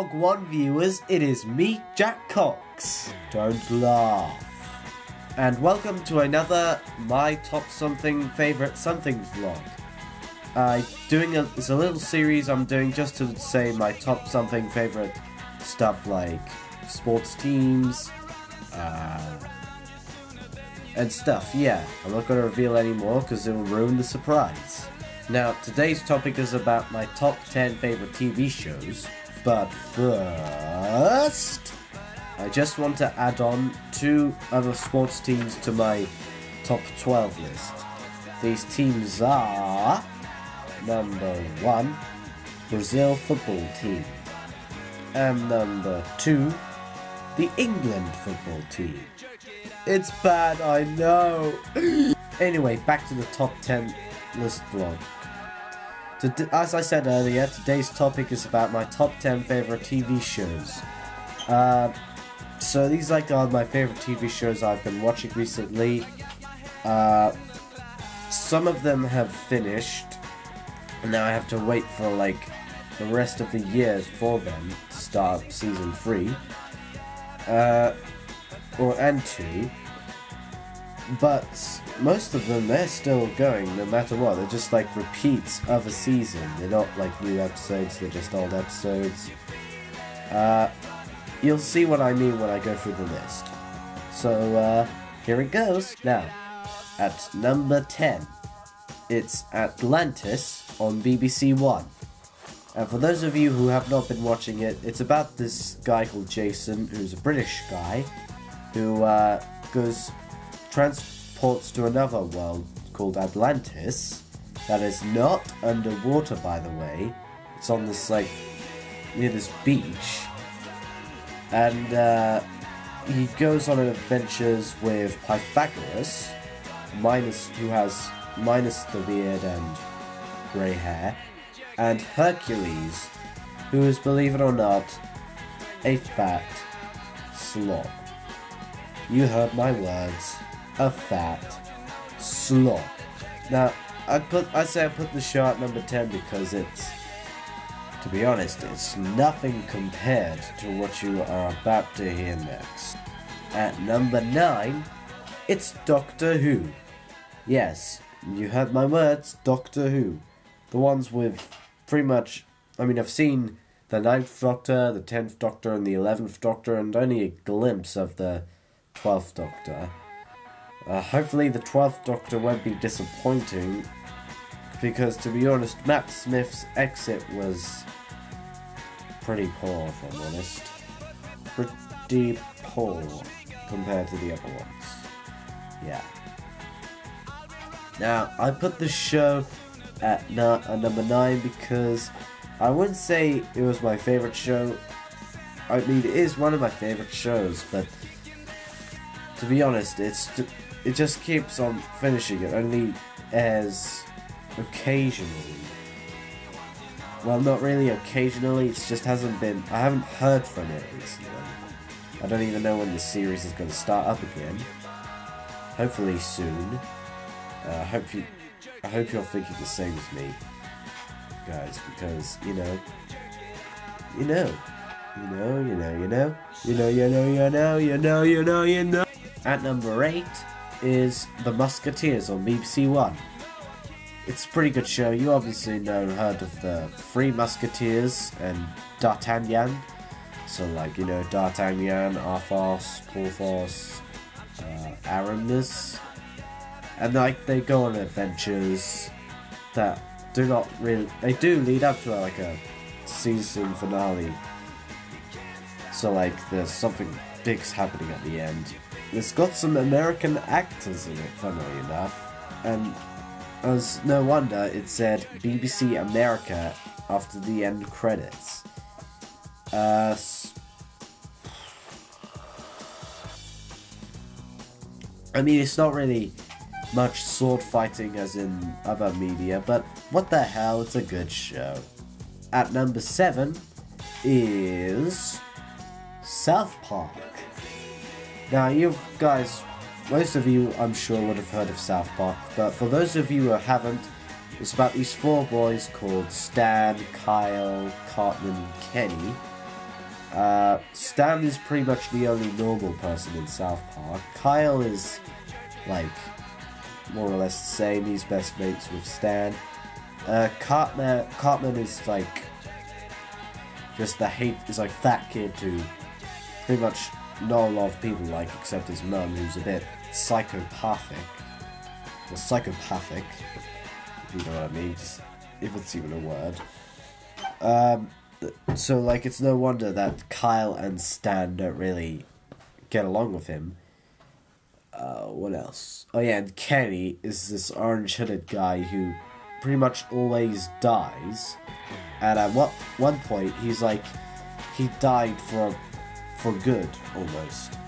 Wog One viewers, it is me, Jack Cox. Don't laugh. And welcome to another My Top Something Favorite Something vlog. Uh, doing a, it's a little series I'm doing just to say my top something favorite stuff like sports teams, uh, and stuff. Yeah, I'm not going to reveal any more because it will ruin the surprise. Now, today's topic is about my top 10 favorite TV shows. But first, I just want to add on two other sports teams to my top 12 list. These teams are number one, Brazil football team, and number two, the England football team. It's bad, I know. anyway, back to the top 10 list vlog. As I said earlier, today's topic is about my top 10 favorite TV shows. Uh, so these like are my favorite TV shows I've been watching recently. Uh, some of them have finished, and now I have to wait for like the rest of the year for them to start season 3. Uh, or and 2. But most of them, they're still going no matter what. They're just like repeats of a season. They're not like new episodes, they're just old episodes. Uh, you'll see what I mean when I go through the list. So, uh, here it goes. Now, at number 10, it's Atlantis on BBC One. And for those of you who have not been watching it, it's about this guy called Jason, who's a British guy, who uh, goes transports to another world called Atlantis that is not underwater, by the way. It's on this, like, near this beach. And uh, he goes on adventures with Pythagoras, minus who has minus the beard and grey hair, and Hercules, who is, believe it or not, a fat slob. You heard my words a fat slog. Now, I put I say I put the show at number 10 because it's, to be honest, it's nothing compared to what you are about to hear next. At number 9, it's Doctor Who. Yes, you heard my words, Doctor Who. The ones with pretty much, I mean, I've seen the Ninth Doctor, the Tenth Doctor, and the Eleventh Doctor, and only a glimpse of the Twelfth Doctor. Uh, hopefully the 12th Doctor won't be disappointing, because to be honest, Matt Smith's exit was pretty poor, if I'm honest. Pretty poor compared to the other ones. Yeah. Now, I put the show at, at number 9 because I wouldn't say it was my favorite show. I mean, it is one of my favorite shows, but to be honest, it's it just keeps on finishing. It only airs occasionally. Well, not really occasionally, it just hasn't been... I haven't heard from it recently. I don't even know when the series is going to start up again. Hopefully soon. Uh, I hope you... I hope you're thinking the same as me. Guys, because, you know... You know. You know, you know, you know. You know, you know, you know, you know, you know, you know. At number 8, is The Musketeers on BBC One. It's a pretty good show. You obviously know heard of the Three Musketeers and D'Artagnan. So like, you know, D'Artagnan, Athos, Porthos, uh, Aramis. And like, they go on adventures that do not really... They do lead up to like a season finale. So like, there's something big's happening at the end. It's got some American actors in it, funnily enough. And as no wonder it said BBC America after the end credits. Uh, I mean, it's not really much sword fighting as in other media, but what the hell, it's a good show. At number 7 is South Park. Now, you guys, most of you, I'm sure, would have heard of South Park, but for those of you who haven't, it's about these four boys called Stan, Kyle, Cartman, and Kenny, Uh, Stan is pretty much the only normal person in South Park. Kyle is like more or less the same. He's best mates with Stan. Uh, Cartman, Cartman is like just the hate is like fat kid who pretty much not a lot of people like except his mum, who's a bit psychopathic. Or psychopathic, if you know what I mean. Just if it's even a word. Um, so like it's no wonder that Kyle and Stan don't really get along with him. Uh, what else? Oh yeah, and Kenny is this orange-headed guy who pretty much always dies. And at what one point he's like, he died for for good almost.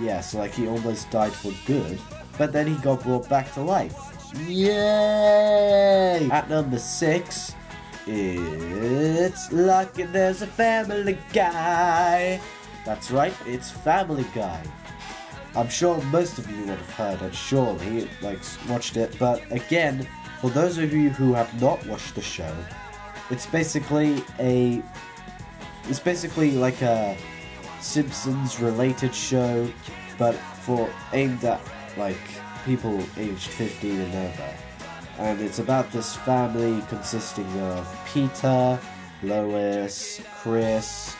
Yeah, so like he almost died for good, but then he got brought back to life. Yay! At number six, it's Lucky There's a Family Guy. That's right, it's Family Guy. I'm sure most of you would have heard it, surely, like, watched it, but again, for those of you who have not watched the show, it's basically a. It's basically like a Simpsons related show, but for aimed at, like, people aged 15 and over. And it's about this family consisting of Peter, Lois, Chris,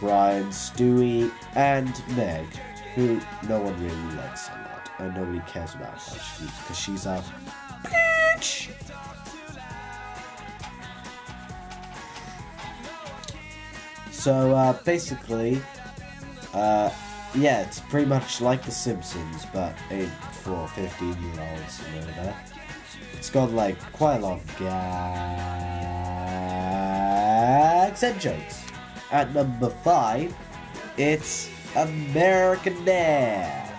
Brian, Stewie, and Meg who no one really likes a lot, and nobody cares about because she's a bitch. So uh, basically, uh, yeah, it's pretty much like The Simpsons, but aimed for 15 year olds and over. It's got like quite a lot of gags and jokes. At number 5, it's American Dad.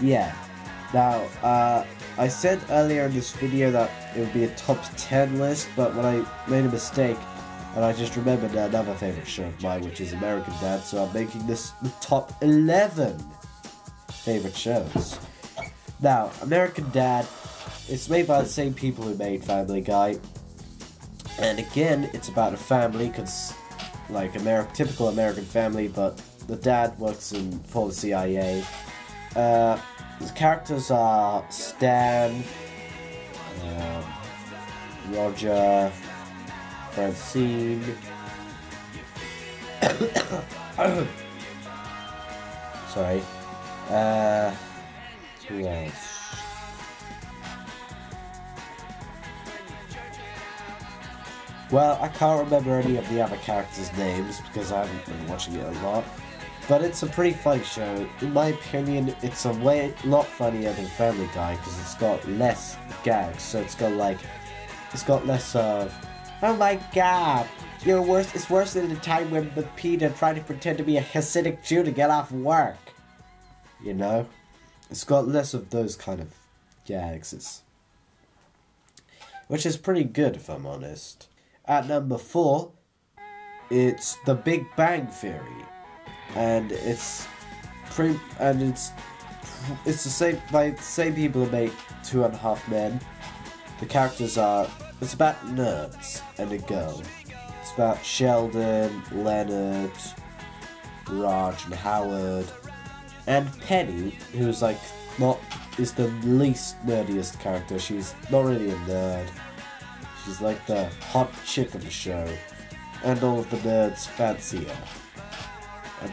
Yeah. Now, uh, I said earlier in this video that it would be a top 10 list, but when I made a mistake, and I just remembered another favorite show of mine, which is American Dad, so I'm making this the top 11 favorite shows. Now, American Dad, it's made by the same people who made Family Guy, and again, it's about a family, cause like Amer- typical American family, but the dad works in for the CIA. Uh, the characters are Stan, um, Roger, Francine. Sorry. Uh, who else? Well, I can't remember any of the other characters' names because I haven't been watching it a lot. But it's a pretty funny show. In my opinion, it's a way lot funnier than Family Guy because it's got less gags. So it's got like, it's got less of, oh my god. It's worse than the time when Peter tried to pretend to be a Hasidic Jew to get off work. You know, it's got less of those kind of gags. Which is pretty good if I'm honest. At number four, it's The Big Bang Theory, and it's pretty, and it's it's the same by the same people who make Two and a Half Men. The characters are it's about nerds and a girl. It's about Sheldon, Leonard, Raj, and Howard, and Penny, who's like not is the least nerdiest character. She's not really a nerd. She's like the hot chick of the show, and all of the nerds fancy her.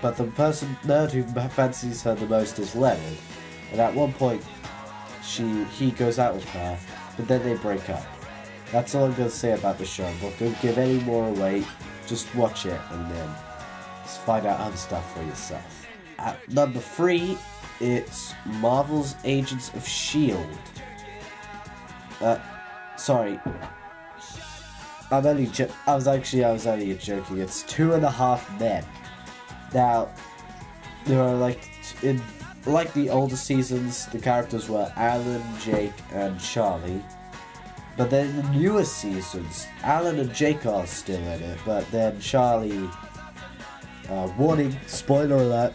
But the person nerd who fancies her the most is Leonard, and at one point, she he goes out with her, but then they break up. That's all I'm gonna say about the show. I'm not gonna give any more away. Just watch it and then just find out other stuff for yourself. At number three, it's Marvel's Agents of Shield. Uh, sorry, I'm only. I was actually. I was only joking. It's two and a half men. Now, there are like in like the older seasons, the characters were Alan, Jake, and Charlie. But then the newest seasons, Alan and Jake are still in it, but then Charlie. Uh, warning, spoiler alert,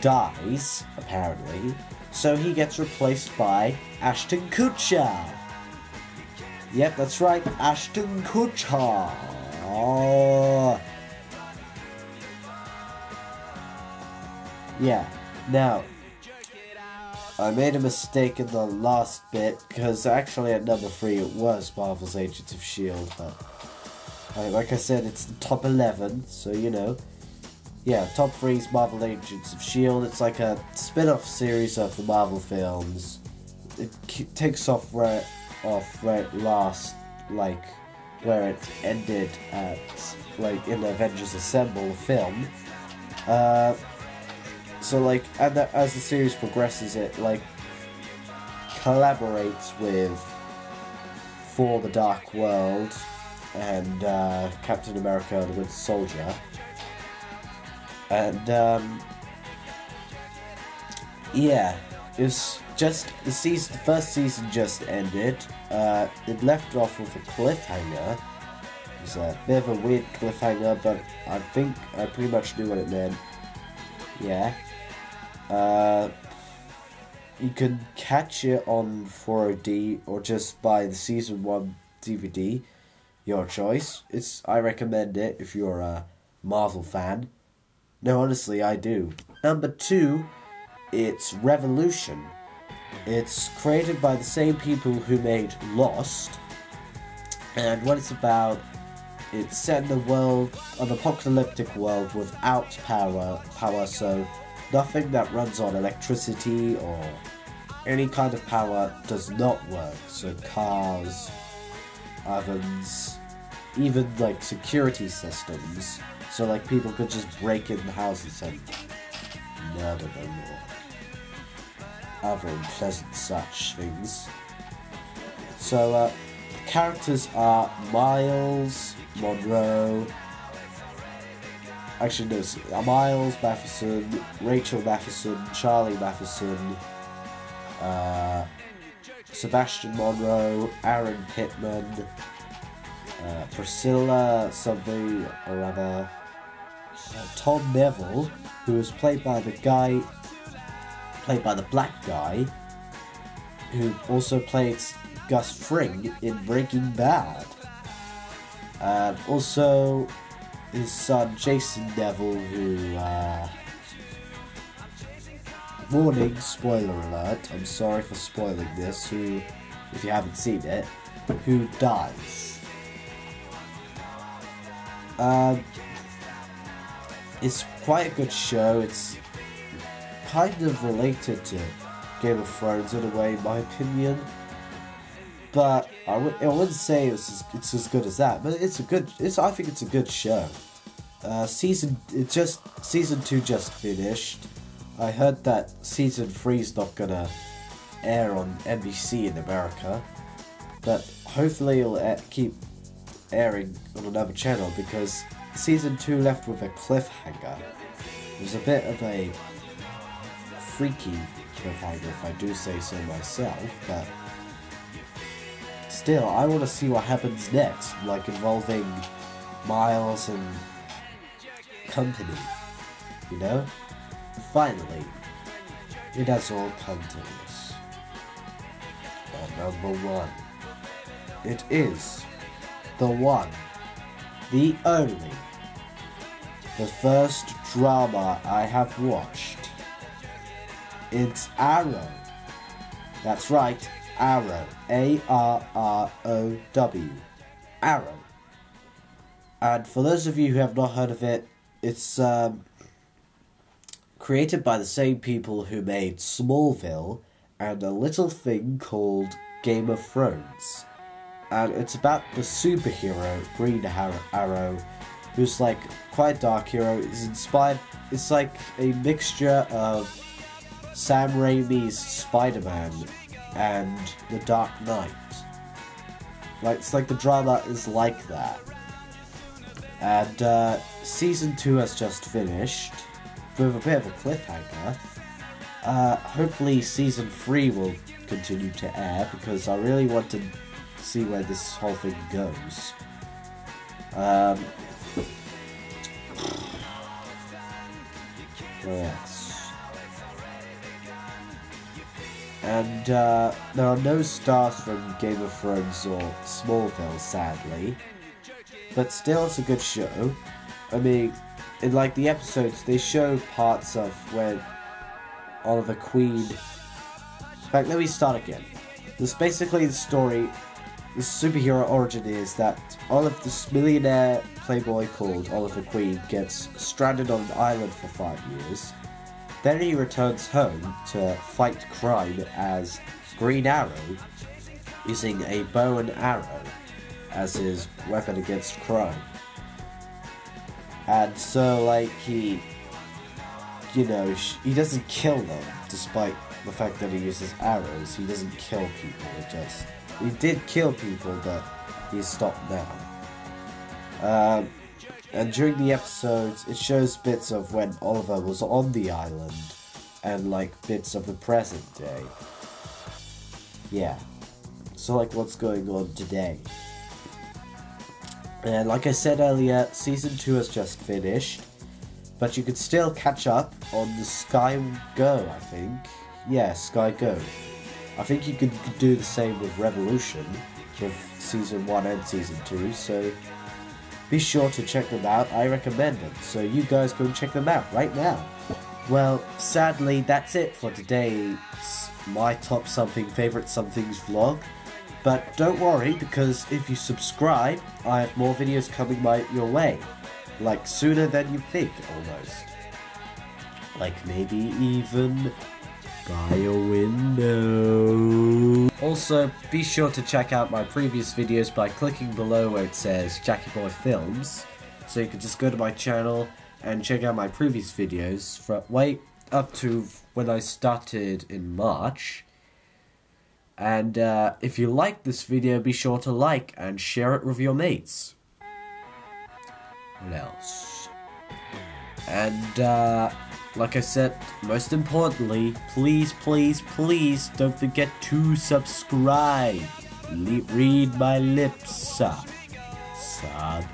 dies apparently. So he gets replaced by Ashton Kutcher. Yep, that's right, Ashton Kutcher. Yeah. Now, I made a mistake in the last bit because actually at number three it was Marvel's Agents of Shield, but like, I said, it's the top eleven, so you know. Yeah, top three is Marvel Agents of Shield. It's like a spin-off series of the Marvel films. It takes off where off it last, like where it ended at, like in the Avengers Assemble film. Uh, so like, as the series progresses, it like collaborates with Thor: The Dark World and uh, Captain America: The Winter Soldier, and um, yeah, it's just the season. The first season just ended. Uh, it left off with a cliffhanger. It was a bit of a weird cliffhanger, but I think I pretty much knew what it meant. Yeah. Uh, you can catch it on 4OD or just buy the season one DVD. Your choice. It's I recommend it if you're a Marvel fan. No, honestly, I do. Number two, it's Revolution. It's created by the same people who made Lost, and what it's about, it's set in a world, an apocalyptic world without power, power. So nothing that runs on electricity or any kind of power does not work. So cars, ovens, even like security systems. So like people could just break in the houses and murder them or other unpleasant such things. So uh, characters are Miles, Monroe. Actually, no, Miles Matheson, Rachel Matheson, Charlie Matheson, uh, Sebastian Monroe, Aaron Pittman, uh, Priscilla something or other, uh, Tom Neville, who was played by the guy, played by the black guy, who also played Gus Fring in Breaking Bad. Uh, also, his son Jason Neville, who, uh, warning, spoiler alert, I'm sorry for spoiling this, who, if you haven't seen it, who dies. Um, it's quite a good show. It's kind of related to Game of Thrones in a way, in my opinion. But I w- I wouldn't say it's as, it's as good as that. But it's a good. It's I think it's a good show. Uh, season it just season two just finished. I heard that season three's not gonna air on NBC in America, but hopefully it'll a- keep airing on another channel because season two left with a cliffhanger. It was a bit of a freaky cliffhanger, if I do say so myself, but still, I want to see what happens next, like involving Miles and company, you know? Finally, it has all come to this. And number one, it is the one, the only, the first drama I have watched. It's Arrow. That's right, Arrow. A R R O W. Arrow. And for those of you who have not heard of it, it's um, created by the same people who made Smallville and a little thing called Game of Thrones. And it's about the superhero Green Arrow, who's like quite dark hero. He's inspired. It's like a mixture of Sam Raimi's Spider-Man and The Dark Knight. Like it's like the drama is like that. And uh, season two has just finished with a bit of a cliffhanger. Uh, hopefully, season three will continue to air because I really want to see where this whole thing goes. Um. And uh, there are no stars from Game of Thrones or Smallville, sadly. But still, it's a good show. I mean, in like the episodes, they show parts of when Oliver Queen. In fact, let me start again. This basically the story. The superhero origin is that Oliver, this millionaire playboy called Oliver Queen, gets stranded on an island for five years. Then he returns home to fight crime as Green Arrow, using a bow and arrow as his weapon against crime. And so, like, he, you know, he doesn't kill them, despite the fact that he uses arrows. He doesn't kill people, it just. He did kill people, but he's stopped now. Um, and during the episodes, it shows bits of when Oliver was on the island and like bits of the present day. Yeah. So, like, what's going on today? And like I said earlier, season 2 has just finished, but you could still catch up on the Sky Go, I think. Yeah, Sky Go. I think you could, could do the same with Revolution, with season 1 and season 2, so be sure to check them out. I recommend them, so you guys go and check them out right now. Well, sadly, that's it for today's My Top Something Favorite Somethings vlog. But don't worry, because if you subscribe, I have more videos coming my, your way. Like, sooner than you think, almost. Like, maybe even a window. Also, be sure to check out my previous videos by clicking below where it says Jackyboy Films. So you can just go to my channel and check out my previous videos from way up to when I started in March. And uh, if you like this video, be sure to like and share it with your mates. What else? And, uh, like I said, most importantly, please, please, please don't forget to subscribe. Le read my lips. Subscribe.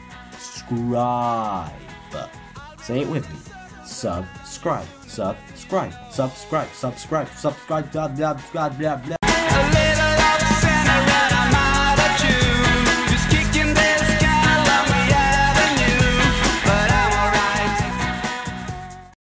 Say it with me. Subscribe. Subscribe. Subscribe. Subscribe. Subscribe. Subscribe. Blah, blah, blah, blah, blah.